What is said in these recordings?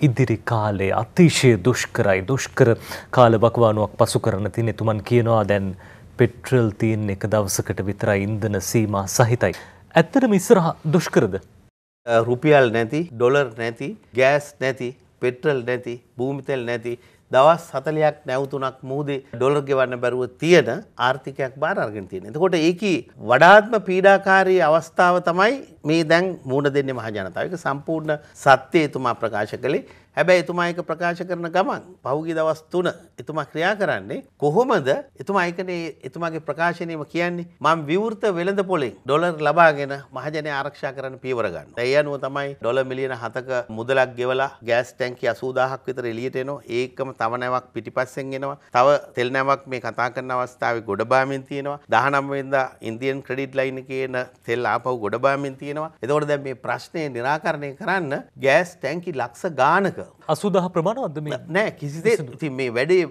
ඉදිරි කාලේ අතිශය දුෂ්කරයි දුෂ්කර කාල බකවානුවක් පසු කරන තින එතුමන් කියනවා දැන් පෙට්‍රල් තියන් එක දවසකට විතරයි ඉන්දන සීමා සහිතයි. ඇත්තටම ඉස්සරහ දුෂ්කරද. රුපියල් නැති ඩොලර් නැති ගෑස් නැති පෙට්‍රල් නැති භූමිතෙල් නැති දවස් හතලයක් නැවතුනක් මුහදේ ඩොලර් ගෙවන්න බැරුව තියෙන ආර්ථිකයක් බාර අරගෙන තියෙන. එතකොට ඒකී වඩාත්ම පීඩාකාරී අවස්ථාව තමයි මේ දැන් මූුණ දෙන්නේ මහජනතාවක සම්පූර්ණ සත්‍යය එතුමා ප්‍රකාශ කළේ හැබැයි එතුමා එක ප්‍රකාශ කරන ගමන් පහුගිය දවස් තුන එතුමා ක්‍රියා කරන්නේ කොහොමද එතුමා ඒකනේ එතුමාගේ ප්‍රකාශනයම කියන්නේ මම විවෘත වෙළඳ පොලෙන් ඩොලර් ලබාගෙන මහජනය ආරක්ෂා කරන්න පියවර ගන්න. ඒ අනුව තමයි ඩොලර් මිලියන 7ක මුදලක් ගෙවලා ගෑස් ටැංකි 80000ක් විතර එළියට එනවා. ඒකම තව නැවක් පිටිපස්සෙන් එනවා. තව තෙල් නැවක් මේ කතා කරන අවස්ථාවේ ගොඩබාමින් තියෙනවා. 19 වෙනිදා ඉන්දියන් ක්‍රෙඩිට් ලයින් එකේ එන තෙල් ආපහු ගොඩබාමින් තියෙනවා. එතකොට දැන් මේ ප්‍රශ්නේ निराකරණය කරන්න ගෑස් ටැංකි ලක්ෂ ගානක අසුදහ ප්‍රමාණවද මේ නෑ කිසිදේ ඉතින් මේ වැඩේ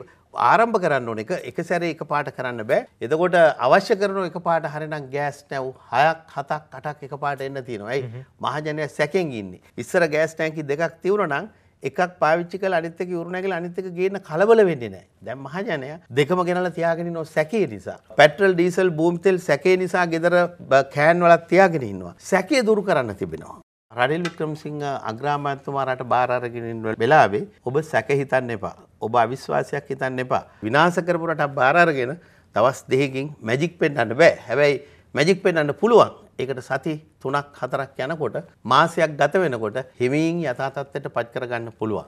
ආරම්භ කරන්න ඕන එක එක සැරේ එක පාට කරන්න බෑ එතකොට අවශ්‍ය කරන එක පාට හරිනම් ගෑස් නැව් හයක් හතක් අටක් එක පාට එන්න තියෙනවා ඇයි මහජනය සැකෙන් ඉන්නේ ඉස්සර ගෑස් ටැංකි දෙකක් තිවුණ නම් එකක් පාවිච්චි කළ අනිත් එක ඉවර නැගලා අනිත් එක ගේන්න කලබල වෙන්නේ නැහැ. දැන් මහජනයා දෙකම ගෙනලා තියාගෙන ඉන්නව සැකේ නිසා. පෙට්‍රල් ඩීසල් බූම් තෙල් සැකේ නිසා ගෙදර කෑන් වලක් තියාගෙන ඉන්නවා. සැකේ දුරු කරන්න තිබෙනවා. රනිල් වික්‍රමසිංහ අග්‍රාමාත්‍යතුමා රට බාර අරගෙන ඉන්න වෙලාවේ ඔබ සැක හිතන්න එපා. ඔබ අවිශ්වාසයක් හිතන්න එපා. විනාශ කරපු රටක් බාර අරගෙන දවස් දෙකකින් මැජික් පෙන්වන්න බෑ. හැබැයි මැජික් පෙන්වන්න පුළුවන්. ඒකට සති 3ක් 4ක් යනකොට මාසයක් ගත වෙනකොට හිමින් යථා තත්ත්වයට පත් කරගන්න පුළුවන්.